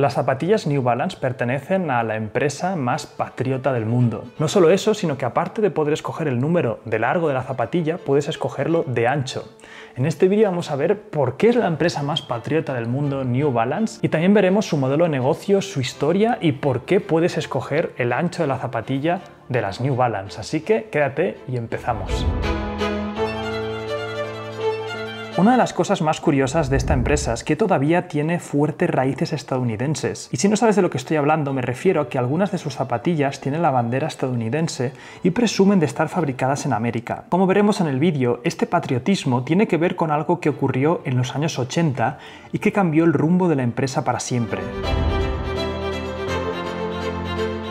Las zapatillas New Balance pertenecen a la empresa más patriota del mundo. No solo eso, sino que aparte de poder escoger el número de largo de la zapatilla, puedes escogerlo de ancho. En este vídeo vamos a ver por qué es la empresa más patriota del mundo New Balance y también veremos su modelo de negocio, su historia y por qué puedes escoger el ancho de la zapatilla de las New Balance. Así que quédate y empezamos. Una de las cosas más curiosas de esta empresa es que todavía tiene fuertes raíces estadounidenses. Y si no sabes de lo que estoy hablando, me refiero a que algunas de sus zapatillas tienen la bandera estadounidense y presumen de estar fabricadas en América. Como veremos en el vídeo, este patriotismo tiene que ver con algo que ocurrió en los años 80 y que cambió el rumbo de la empresa para siempre.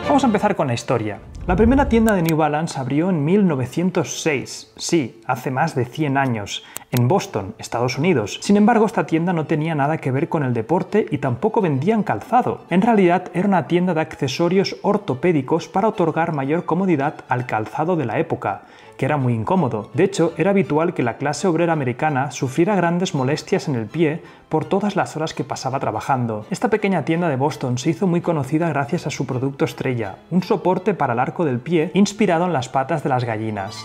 Vamos a empezar con la historia. La primera tienda de New Balance abrió en 1906, sí, hace más de 100 años, en Boston, Estados Unidos. Sin embargo, esta tienda no tenía nada que ver con el deporte y tampoco vendían calzado. En realidad, era una tienda de accesorios ortopédicos para otorgar mayor comodidad al calzado de la época, que era muy incómodo. De hecho, era habitual que la clase obrera americana sufriera grandes molestias en el pie por todas las horas que pasaba trabajando. Esta pequeña tienda de Boston se hizo muy conocida gracias a su producto estrella, un soporte para el arco del pie inspirado en las patas de las gallinas.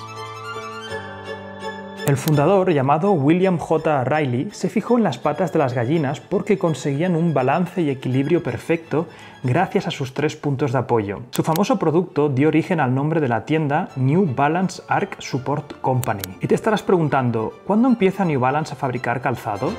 El fundador, llamado William J. Riley, se fijó en las patas de las gallinas porque conseguían un balance y equilibrio perfecto gracias a sus tres puntos de apoyo. Su famoso producto dio origen al nombre de la tienda New Balance Arc Support Company. Y te estarás preguntando, ¿cuándo empieza New Balance a fabricar calzado?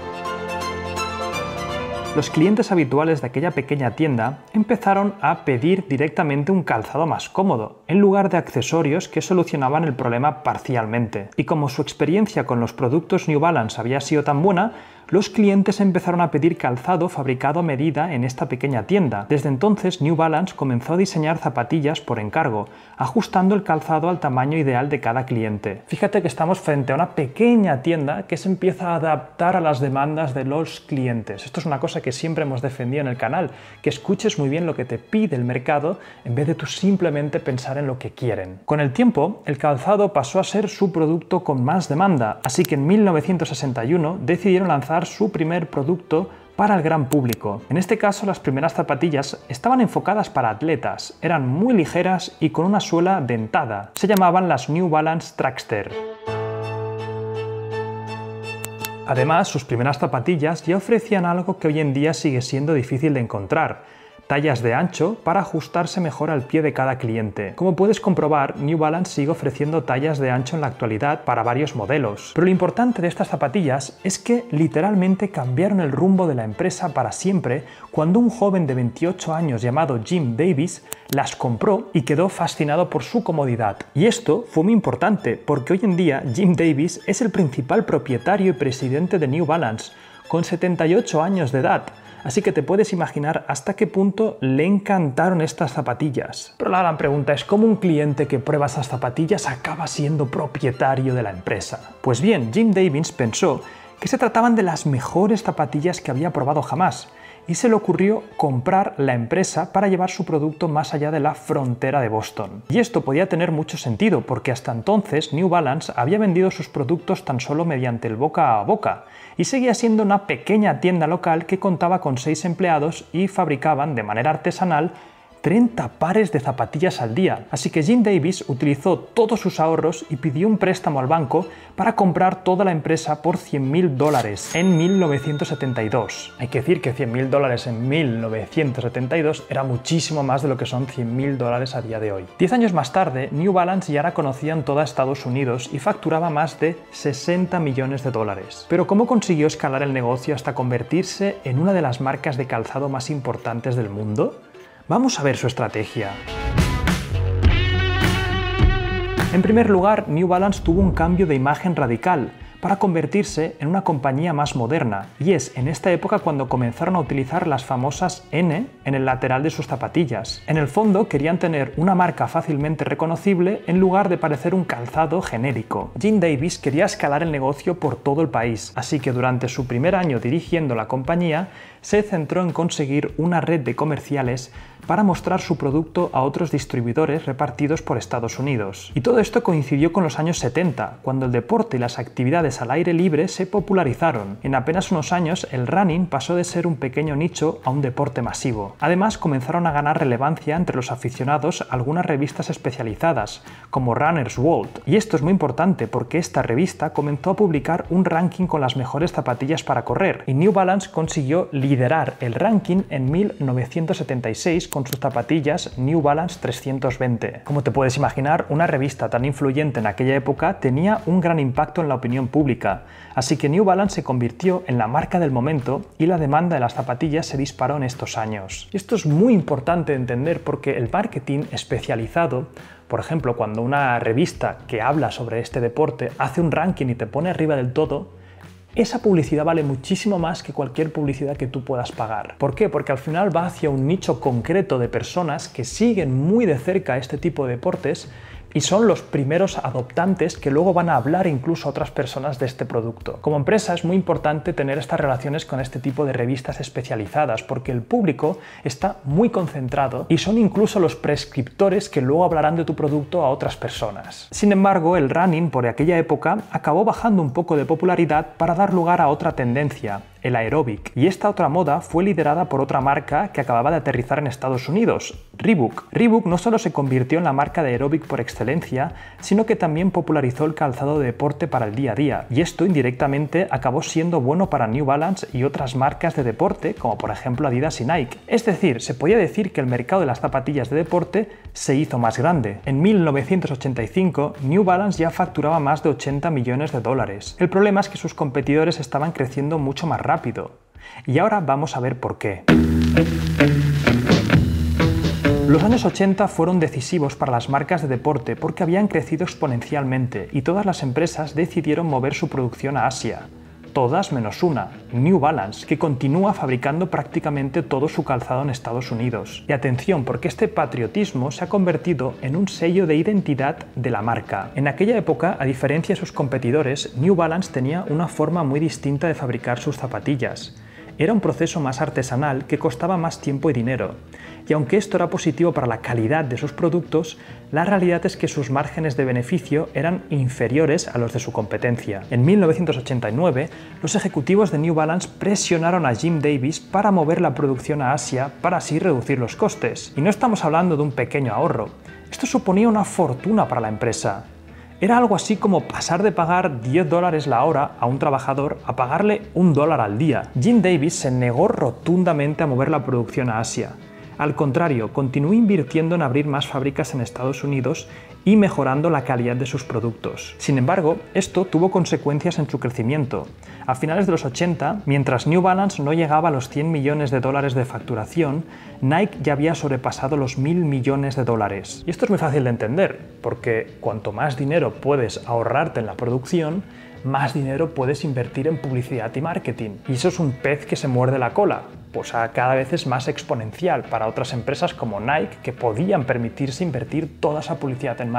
Los clientes habituales de aquella pequeña tienda empezaron a pedir directamente un calzado más cómodo, en lugar de accesorios que solucionaban el problema parcialmente. Y como su experiencia con los productos New Balance había sido tan buena, los clientes empezaron a pedir calzado fabricado a medida en esta pequeña tienda. Desde entonces, New Balance comenzó a diseñar zapatillas por encargo, ajustando el calzado al tamaño ideal de cada cliente. Fíjate que estamos frente a una pequeña tienda que se empieza a adaptar a las demandas de los clientes. Esto es una cosa que siempre hemos defendido en el canal, que escuches muy bien lo que te pide el mercado en vez de tú simplemente pensar en lo que quieren. Con el tiempo, el calzado pasó a ser su producto con más demanda, así que en 1961 decidieron lanzar su primer producto para el gran público. En este caso, las primeras zapatillas estaban enfocadas para atletas, eran muy ligeras y con una suela dentada. Se llamaban las New Balance Trackster. Además, sus primeras zapatillas ya ofrecían algo que hoy en día sigue siendo difícil de encontrar, tallas de ancho para ajustarse mejor al pie de cada cliente. Como puedes comprobar, New Balance sigue ofreciendo tallas de ancho en la actualidad para varios modelos. Pero lo importante de estas zapatillas es que literalmente cambiaron el rumbo de la empresa para siempre cuando un joven de 28 años llamado Jim Davis las compró y quedó fascinado por su comodidad. Y esto fue muy importante porque hoy en día Jim Davis es el principal propietario y presidente de New Balance, con 78 años de edad así que te puedes imaginar hasta qué punto le encantaron estas zapatillas. Pero la gran pregunta es cómo un cliente que prueba esas zapatillas acaba siendo propietario de la empresa. Pues bien, Jim Davis pensó que se trataban de las mejores zapatillas que había probado jamás, y se le ocurrió comprar la empresa para llevar su producto más allá de la frontera de Boston. Y esto podía tener mucho sentido porque hasta entonces New Balance había vendido sus productos tan solo mediante el boca a boca y seguía siendo una pequeña tienda local que contaba con seis empleados y fabricaban de manera artesanal 30 pares de zapatillas al día. Así que Jim Davis utilizó todos sus ahorros y pidió un préstamo al banco para comprar toda la empresa por 100.000 dólares en 1972. Hay que decir que 100.000 dólares en 1972 era muchísimo más de lo que son 100.000 dólares a día de hoy. Diez años más tarde, New Balance ya era conocida en toda Estados Unidos y facturaba más de 60 millones de dólares. Pero ¿cómo consiguió escalar el negocio hasta convertirse en una de las marcas de calzado más importantes del mundo? Vamos a ver su estrategia. En primer lugar, New Balance tuvo un cambio de imagen radical para convertirse en una compañía más moderna, y es en esta época cuando comenzaron a utilizar las famosas N en el lateral de sus zapatillas. En el fondo querían tener una marca fácilmente reconocible en lugar de parecer un calzado genérico. Jim Davis quería escalar el negocio por todo el país, así que durante su primer año dirigiendo la compañía se centró en conseguir una red de comerciales para mostrar su producto a otros distribuidores repartidos por Estados Unidos. Y todo esto coincidió con los años 70, cuando el deporte y las actividades al aire libre se popularizaron. En apenas unos años, el running pasó de ser un pequeño nicho a un deporte masivo. Además, comenzaron a ganar relevancia entre los aficionados algunas revistas especializadas, como Runner's World. Y esto es muy importante porque esta revista comenzó a publicar un ranking con las mejores zapatillas para correr, y New Balance consiguió liderar el ranking en 1976 con sus zapatillas New Balance 320. Como te puedes imaginar, una revista tan influyente en aquella época tenía un gran impacto en la opinión pública, así que New Balance se convirtió en la marca del momento y la demanda de las zapatillas se disparó en estos años. Esto es muy importante entender porque el marketing especializado por ejemplo, cuando una revista que habla sobre este deporte hace un ranking y te pone arriba del todo, esa publicidad vale muchísimo más que cualquier publicidad que tú puedas pagar. ¿Por qué? Porque al final va hacia un nicho concreto de personas que siguen muy de cerca este tipo de deportes y son los primeros adoptantes que luego van a hablar incluso a otras personas de este producto. Como empresa es muy importante tener estas relaciones con este tipo de revistas especializadas porque el público está muy concentrado y son incluso los prescriptores que luego hablarán de tu producto a otras personas. Sin embargo, el running por aquella época acabó bajando un poco de popularidad para dar lugar a otra tendencia, el aeróbic. Y esta otra moda fue liderada por otra marca que acababa de aterrizar en Estados Unidos, Reebok. Reebok no solo se convirtió en la marca de aeróbic por excelencia, sino que también popularizó el calzado de deporte para el día a día. Y esto indirectamente acabó siendo bueno para New Balance y otras marcas de deporte, como por ejemplo Adidas y Nike. Es decir, se podía decir que el mercado de las zapatillas de deporte se hizo más grande. En 1985, New Balance ya facturaba más de 80 millones de dólares. El problema es que sus competidores estaban creciendo mucho más y ahora vamos a ver por qué. Los años 80 fueron decisivos para las marcas de deporte porque habían crecido exponencialmente y todas las empresas decidieron mover su producción a Asia todas menos una, New Balance, que continúa fabricando prácticamente todo su calzado en Estados Unidos. Y atención, porque este patriotismo se ha convertido en un sello de identidad de la marca. En aquella época, a diferencia de sus competidores, New Balance tenía una forma muy distinta de fabricar sus zapatillas. Era un proceso más artesanal que costaba más tiempo y dinero. Y aunque esto era positivo para la calidad de sus productos, la realidad es que sus márgenes de beneficio eran inferiores a los de su competencia. En 1989, los ejecutivos de New Balance presionaron a Jim Davis para mover la producción a Asia para así reducir los costes. Y no estamos hablando de un pequeño ahorro. Esto suponía una fortuna para la empresa. Era algo así como pasar de pagar 10 dólares la hora a un trabajador a pagarle un dólar al día. Jim Davis se negó rotundamente a mover la producción a Asia. Al contrario, continuó invirtiendo en abrir más fábricas en Estados Unidos y mejorando la calidad de sus productos. Sin embargo, esto tuvo consecuencias en su crecimiento. A finales de los 80, mientras New Balance no llegaba a los 100 millones de dólares de facturación, Nike ya había sobrepasado los 1.000 millones de dólares. Y esto es muy fácil de entender, porque cuanto más dinero puedes ahorrarte en la producción, más dinero puedes invertir en publicidad y marketing. Y eso es un pez que se muerde la cola pues cada vez es más exponencial para otras empresas como Nike que podían permitirse invertir toda esa publicidad en marketing.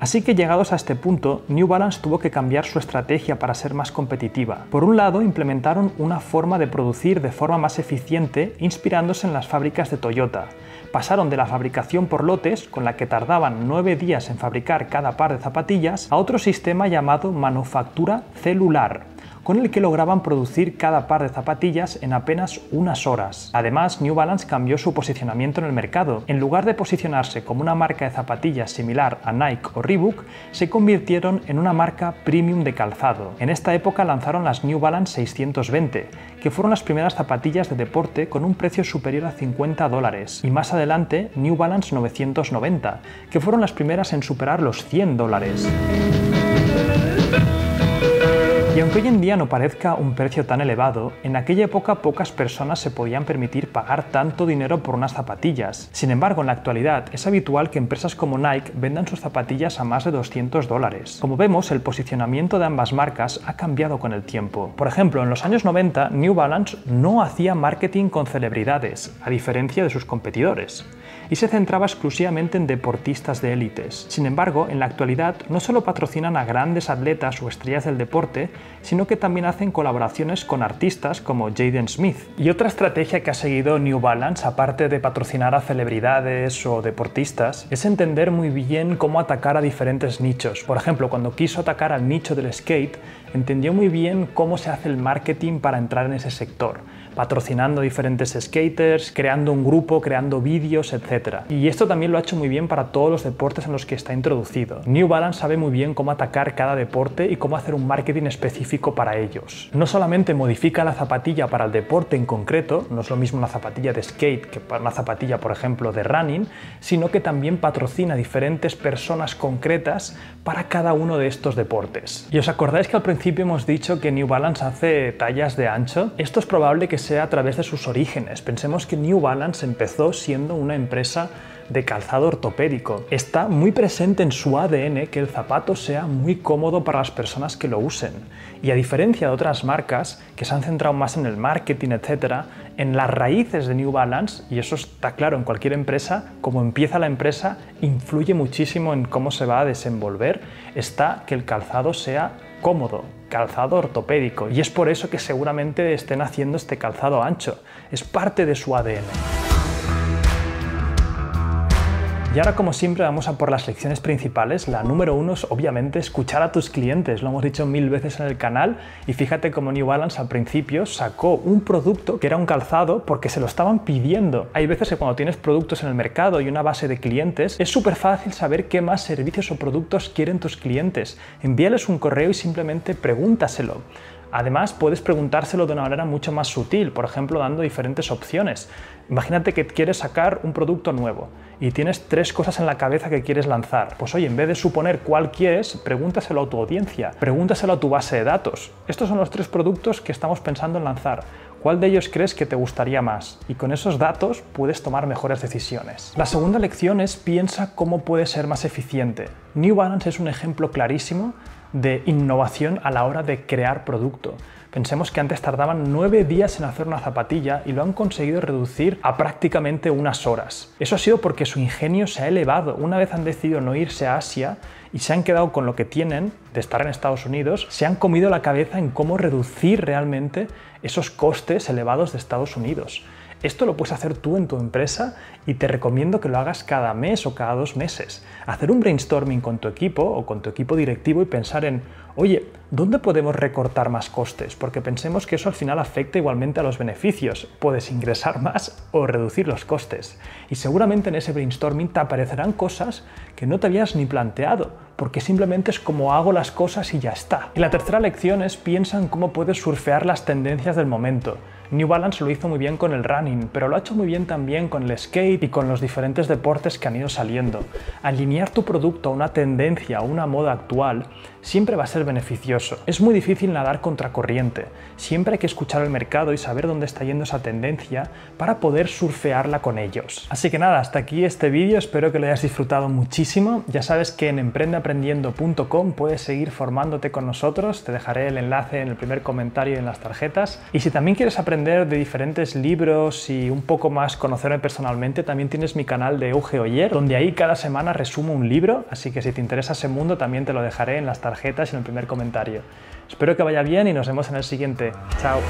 Así que llegados a este punto, New Balance tuvo que cambiar su estrategia para ser más competitiva. Por un lado, implementaron una forma de producir de forma más eficiente inspirándose en las fábricas de Toyota. Pasaron de la fabricación por lotes, con la que tardaban nueve días en fabricar cada par de zapatillas, a otro sistema llamado manufactura celular, con el que lograban producir cada par de zapatillas en apenas unas horas. Además, New Balance cambió su posicionamiento en el mercado. En lugar de posicionarse como una marca de zapatillas similar a Nike o Reebok, se convirtieron en una marca premium de calzado. En esta época lanzaron las New Balance 620, que fueron las primeras zapatillas de deporte con un precio superior a 50 dólares, y más adelante New Balance 990, que fueron las primeras en superar los 100 dólares. Y aunque hoy en día no parezca un precio tan elevado, en aquella época pocas personas se podían permitir pagar tanto dinero por unas zapatillas. Sin embargo, en la actualidad es habitual que empresas como Nike vendan sus zapatillas a más de 200 dólares. Como vemos, el posicionamiento de ambas marcas ha cambiado con el tiempo. Por ejemplo, en los años 90, New Balance no hacía marketing con celebridades, a diferencia de sus competidores y se centraba exclusivamente en deportistas de élites. Sin embargo, en la actualidad no solo patrocinan a grandes atletas o estrellas del deporte, sino que también hacen colaboraciones con artistas como Jaden Smith. Y otra estrategia que ha seguido New Balance, aparte de patrocinar a celebridades o deportistas, es entender muy bien cómo atacar a diferentes nichos. Por ejemplo, cuando quiso atacar al nicho del skate, entendió muy bien cómo se hace el marketing para entrar en ese sector patrocinando diferentes skaters, creando un grupo, creando vídeos, etc. Y esto también lo ha hecho muy bien para todos los deportes en los que está introducido. New Balance sabe muy bien cómo atacar cada deporte y cómo hacer un marketing específico para ellos. No solamente modifica la zapatilla para el deporte en concreto, no es lo mismo una zapatilla de skate que una zapatilla, por ejemplo, de running, sino que también patrocina diferentes personas concretas para cada uno de estos deportes. ¿Y os acordáis que al principio hemos dicho que New Balance hace tallas de ancho? Esto es probable que sea a través de sus orígenes. Pensemos que New Balance empezó siendo una empresa de calzado ortopédico. Está muy presente en su ADN que el zapato sea muy cómodo para las personas que lo usen. Y a diferencia de otras marcas que se han centrado más en el marketing, etc., en las raíces de New Balance, y eso está claro en cualquier empresa, como empieza la empresa, influye muchísimo en cómo se va a desenvolver, está que el calzado sea cómodo, calzado ortopédico, y es por eso que seguramente estén haciendo este calzado ancho, es parte de su ADN. Y ahora, como siempre, vamos a por las lecciones principales. La número uno es, obviamente, escuchar a tus clientes. Lo hemos dicho mil veces en el canal. Y fíjate cómo New Balance al principio sacó un producto que era un calzado porque se lo estaban pidiendo. Hay veces que cuando tienes productos en el mercado y una base de clientes, es súper fácil saber qué más servicios o productos quieren tus clientes. Envíales un correo y simplemente pregúntaselo. Además, puedes preguntárselo de una manera mucho más sutil, por ejemplo, dando diferentes opciones. Imagínate que quieres sacar un producto nuevo y tienes tres cosas en la cabeza que quieres lanzar. Pues oye, en vez de suponer cuál quieres, pregúntaselo a tu audiencia, pregúntaselo a tu base de datos. Estos son los tres productos que estamos pensando en lanzar. ¿Cuál de ellos crees que te gustaría más? Y con esos datos puedes tomar mejores decisiones. La segunda lección es piensa cómo puedes ser más eficiente. New Balance es un ejemplo clarísimo de innovación a la hora de crear producto. Pensemos que antes tardaban nueve días en hacer una zapatilla y lo han conseguido reducir a prácticamente unas horas. Eso ha sido porque su ingenio se ha elevado. Una vez han decidido no irse a Asia y se han quedado con lo que tienen de estar en Estados Unidos, se han comido la cabeza en cómo reducir realmente esos costes elevados de Estados Unidos. Esto lo puedes hacer tú en tu empresa y te recomiendo que lo hagas cada mes o cada dos meses. Hacer un brainstorming con tu equipo o con tu equipo directivo y pensar en, oye, ¿dónde podemos recortar más costes? Porque pensemos que eso al final afecta igualmente a los beneficios. Puedes ingresar más o reducir los costes. Y seguramente en ese brainstorming te aparecerán cosas que no te habías ni planteado, porque simplemente es como hago las cosas y ya está. Y la tercera lección es piensa en cómo puedes surfear las tendencias del momento. New Balance lo hizo muy bien con el running, pero lo ha hecho muy bien también con el skate y con los diferentes deportes que han ido saliendo. Alinear tu producto a una tendencia, a una moda actual, siempre va a ser beneficioso. Es muy difícil nadar contracorriente. Siempre hay que escuchar el mercado y saber dónde está yendo esa tendencia para poder surfearla con ellos. Así que nada, hasta aquí este vídeo, espero que lo hayas disfrutado muchísimo. Ya sabes que en emprendeaprendiendo.com puedes seguir formándote con nosotros, te dejaré el enlace en el primer comentario y en las tarjetas. Y si también quieres aprender de diferentes libros y un poco más conocerme personalmente, también tienes mi canal de Euge Oyer, donde ahí cada semana resumo un libro, así que si te interesa ese mundo también te lo dejaré en las tarjetas y en el comentario. Espero que vaya bien y nos vemos en el siguiente. Chao.